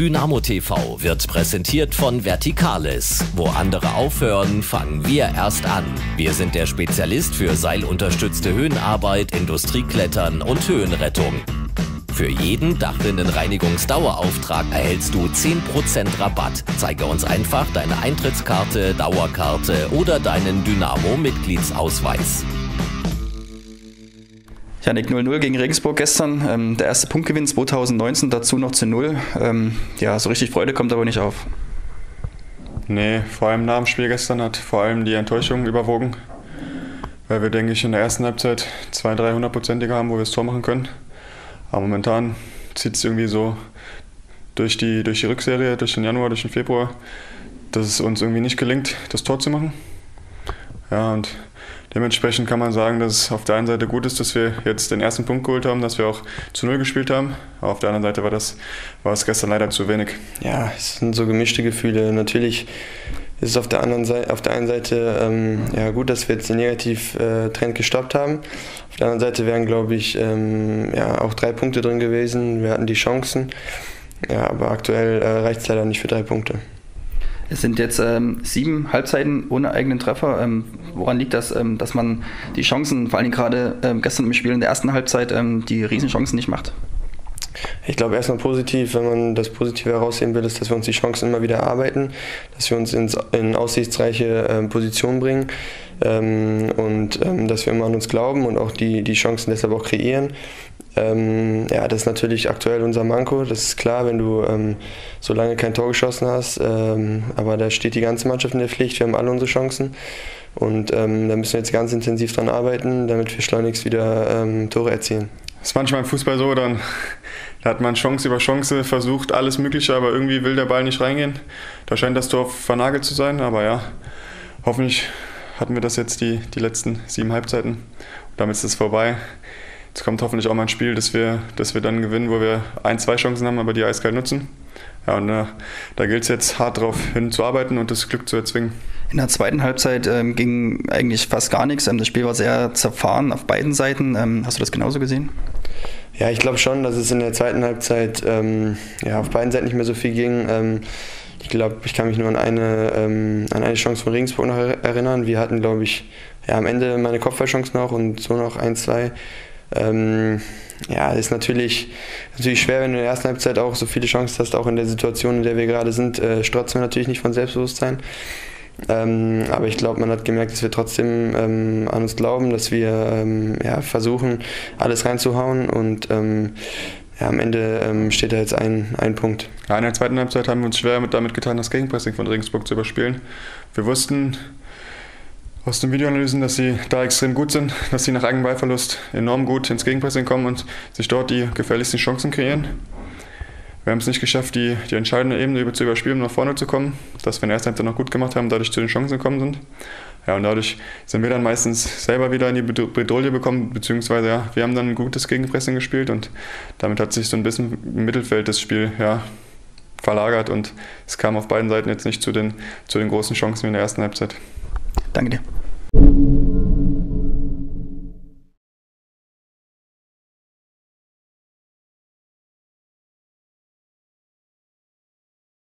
Dynamo TV wird präsentiert von Verticales. Wo andere aufhören, fangen wir erst an. Wir sind der Spezialist für seilunterstützte Höhenarbeit, Industrieklettern und Höhenrettung. Für jeden Dachrinnenreinigungsdauerauftrag erhältst du 10% Rabatt. Zeige uns einfach deine Eintrittskarte, Dauerkarte oder deinen Dynamo-Mitgliedsausweis. Janik 0-0 gegen Regensburg gestern. Ähm, der erste Punktgewinn 2019, dazu noch zu 0. Ähm, ja, so richtig Freude kommt aber nicht auf. Nee, vor allem nach dem Spiel gestern hat vor allem die Enttäuschung überwogen. Weil wir, denke ich, in der ersten Halbzeit zwei, drei hundertprozentige haben, wo wir das Tor machen können. Aber momentan zieht es irgendwie so durch die, durch die Rückserie, durch den Januar, durch den Februar, dass es uns irgendwie nicht gelingt, das Tor zu machen. Ja, und dementsprechend kann man sagen, dass es auf der einen Seite gut ist, dass wir jetzt den ersten Punkt geholt haben, dass wir auch zu Null gespielt haben. Aber auf der anderen Seite war, das, war es gestern leider zu wenig. Ja, es sind so gemischte Gefühle. Natürlich ist es auf der anderen Seite, auf der einen Seite ähm, ja, gut, dass wir jetzt den Negativtrend gestoppt haben. Auf der anderen Seite wären, glaube ich, ähm, ja, auch drei Punkte drin gewesen. Wir hatten die Chancen. Ja, aber aktuell äh, reicht es leider nicht für drei Punkte. Es sind jetzt ähm, sieben Halbzeiten ohne eigenen Treffer. Ähm, woran liegt das, ähm, dass man die Chancen, vor allem gerade ähm, gestern im Spiel in der ersten Halbzeit, ähm, die Riesenchancen nicht macht? Ich glaube erstmal positiv, wenn man das Positive herausheben will, ist, dass wir uns die Chancen immer wieder erarbeiten, dass wir uns ins, in aussichtsreiche äh, Positionen bringen ähm, und ähm, dass wir immer an uns glauben und auch die, die Chancen deshalb auch kreieren. Ähm, ja, das ist natürlich aktuell unser Manko, das ist klar, wenn du ähm, so lange kein Tor geschossen hast, ähm, aber da steht die ganze Mannschaft in der Pflicht, wir haben alle unsere Chancen und ähm, da müssen wir jetzt ganz intensiv dran arbeiten, damit wir schleunigst wieder Tore erzielen. Das ist manchmal im Fußball so, dann da hat man Chance über Chance versucht, alles Mögliche, aber irgendwie will der Ball nicht reingehen. Da scheint das Tor vernagelt zu sein, aber ja, hoffentlich hatten wir das jetzt die, die letzten sieben Halbzeiten. Und damit ist es vorbei. Jetzt kommt hoffentlich auch mal ein Spiel, dass wir, dass wir dann gewinnen, wo wir ein, zwei Chancen haben, aber die eiskalt nutzen. Ja, und äh, da gilt es jetzt hart darauf hinzuarbeiten und das Glück zu erzwingen. In der zweiten Halbzeit ähm, ging eigentlich fast gar nichts. Ähm, das Spiel war sehr zerfahren auf beiden Seiten. Ähm, hast du das genauso gesehen? Ja, ich glaube schon, dass es in der zweiten Halbzeit ähm, ja, auf beiden Seiten nicht mehr so viel ging. Ähm, ich glaube, ich kann mich nur an eine, ähm, an eine Chance von Regensburg noch erinnern. Wir hatten, glaube ich, ja, am Ende meine Kopfballchance noch und so noch ein, zwei. Ähm, ja, ist natürlich, natürlich schwer, wenn du in der ersten Halbzeit auch so viele Chancen hast, auch in der Situation, in der wir gerade sind, äh, strotzen wir natürlich nicht von Selbstbewusstsein. Ähm, aber ich glaube, man hat gemerkt, dass wir trotzdem ähm, an uns glauben, dass wir ähm, ja, versuchen, alles reinzuhauen und ähm, ja, am Ende ähm, steht da jetzt ein, ein Punkt. Ja, in der zweiten Halbzeit haben wir uns schwer damit getan, das Gegenpressing von Regensburg zu überspielen. Wir wussten, aus den Videoanalysen, dass sie da extrem gut sind, dass sie nach eigenem Ballverlust enorm gut ins Gegenpressing kommen und sich dort die gefährlichsten Chancen kreieren. Wir haben es nicht geschafft, die, die entscheidende Ebene zu überspielen, um nach vorne zu kommen. Dass wir in der ersten Halbzeit noch gut gemacht haben, dadurch zu den Chancen gekommen sind. Ja, und dadurch sind wir dann meistens selber wieder in die Bedrohung gekommen, beziehungsweise ja, wir haben dann ein gutes Gegenpressing gespielt und damit hat sich so ein bisschen im Mittelfeld das Spiel ja, verlagert und es kam auf beiden Seiten jetzt nicht zu den, zu den großen Chancen wie in der ersten Halbzeit. Danke dir.